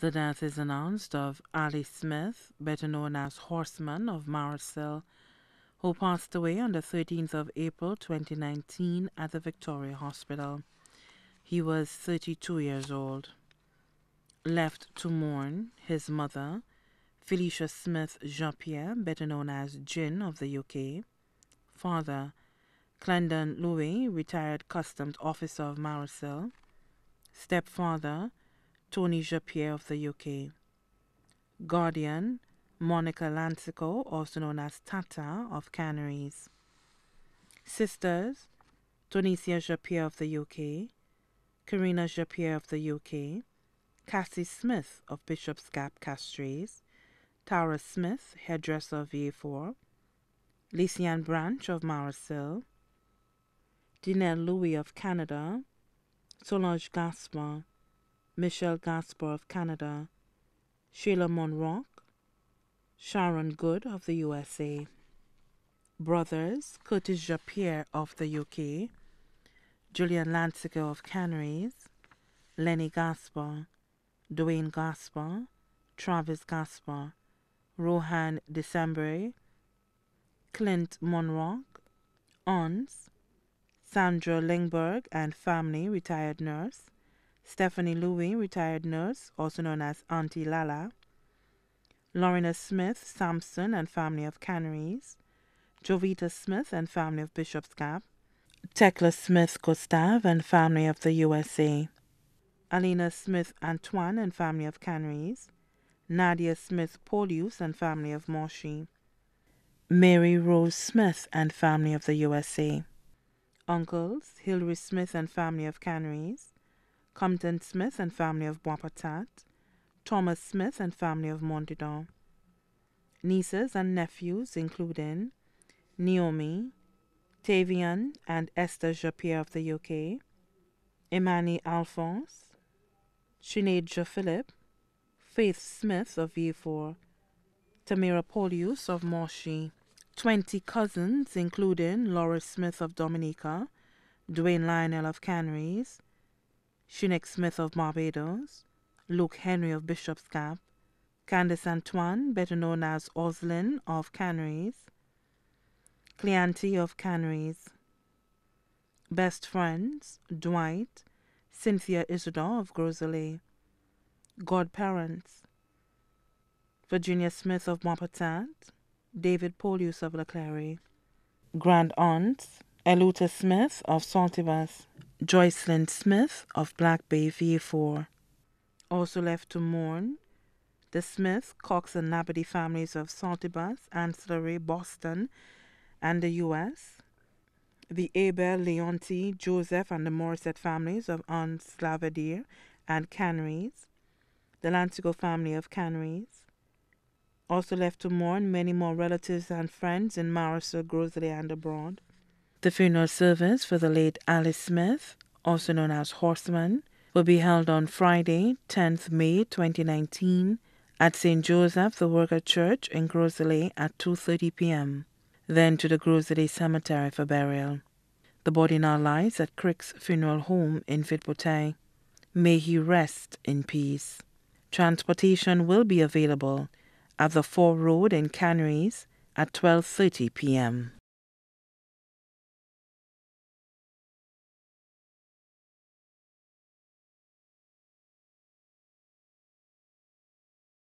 The death is announced of Ali Smith, better known as Horseman of Marisule, who passed away on the 13th of April 2019 at the Victoria Hospital. He was 32 years old. Left to mourn his mother, Felicia Smith Jean Pierre, better known as Gin of the UK, father, Clendon Louis, retired customs officer of Marisule, stepfather, Tony Japierre of the UK. Guardian, Monica Lansico, also known as Tata of Canaries. Sisters, Tonicia Japierre of the UK, Karina Japierre of the UK, Cassie Smith of Bishop's Gap Castries, Tara Smith, hairdresser of Vieux Fort, Lysiane Branch of Marisule, Dinelle Louis of Canada, Solange Gaspar, Michelle Gaspar of Canada, Sheila Monrock, Sharon Good of the USA, brothers Curtis Japierre of the UK, Julian Lansiger of Canaries, Lenny Gaspar, Dwayne Gaspar, Travis Gaspar, Rohan December, Clint Monrock, Ons, Sandra Lingberg and family, retired nurse, Stephanie Louis, retired nurse, also known as Auntie Lala, Lorena Smith Sampson and family of Canaries, Jovita Smith and family of Bishop's Gap, Tekla Smith Gustav and family of the USA, Alina Smith Antoine and family of Canaries, Nadia Smith Polius and family of Moshi, Mary Rose Smith and family of the USA, uncles Hilary Smith and family of Canaries, Compton Smith and family of Bois Patat, Thomas Smith and family of Montedon. Nieces and nephews including Naomi, Tavian and Esther Japierre of the UK, Imani Alphonse, Sinead Philip, Faith Smith of Vieux Fort, Tamira Polius of Moshi, 20 cousins including Laura Smith of Dominica, Dwayne Lionel of Canaries, Shinek Smith of Barbados, Luke Henry of Bishop's Gap, Candice Antoine, better known as Oslin of Canaries, Cleante of Canaries, Best Friends, Dwight, Cynthia Isidore of Gros Islet, Godparents, Virginia Smith of Montpetit, David Polius of Leclerc, Grand Aunts, Eluta Smith of Saltibus, Joycelyn Smith of Black Bay Vieux Fort. Also left to mourn the Smith, Cox, and Nabady families of Saltibus, Ancillary, Boston, and the U.S., the Abel, Leonti, Joseph, and the Morissette families of Anse Lavadier and Canaries, the Lantigo family of Canaries. Also left to mourn many more relatives and friends in Marisule, Grosley, and abroad. The funeral service for the late Alice Smith, also known as Horseman, will be held on Friday, 10th May 2019 at St. Joseph the Worker Church in Gros Islet at 2.30 p.m., then to the Gros Islet Cemetery for burial. The body now lies at Crick's Funeral Home in Vide Bouteille. May he rest in peace. Transportation will be available at the Four Road in Canaries at 12.30 p.m.